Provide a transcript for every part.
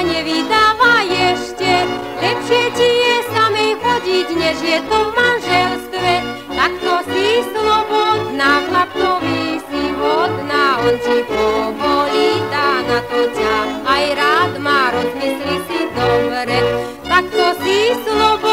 panie ešte, lepšie ti je samej chodiť, než je to v manželstve. Takto si slobodná, chlapcovi si hodná, on ti povolí, dá na to ťa, aj rád má, rozmysli si dobre. Takto si slobodná,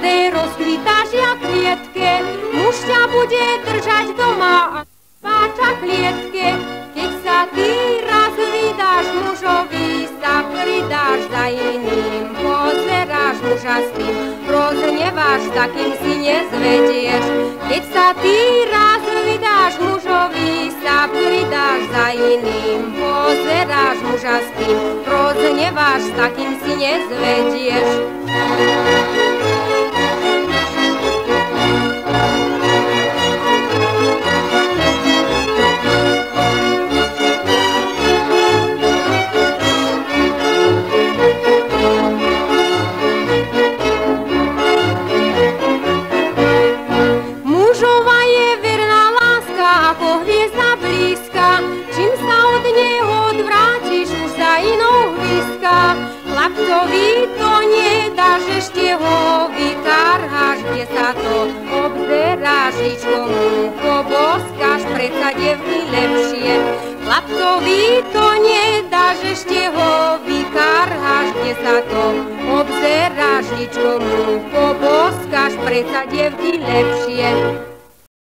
mladé, rozkvitáš jak kvietke, muž ťa bude držať doma a páča klietke. Keď sa ty raz vydáš mužovi, sa pridáš za iným, pozeráš muža s tým, rozhneváš, takým si nezvedieš. Keď sa ty raz vydáš mužovi, sa pridáš za iným, pozeráš muža s tým, rozhneváš, takým si nezvedieš. Chlapcovi to nedáš, ešte ho vykarháš, kde sa to obzeráš, ličkomu poboskáš, predsa devky lepšie. Chlapcovi to nedáš, ešte ho vykarháš, kde sa to obzeráš, ličkomu poboskáš, predsa devky lepšie.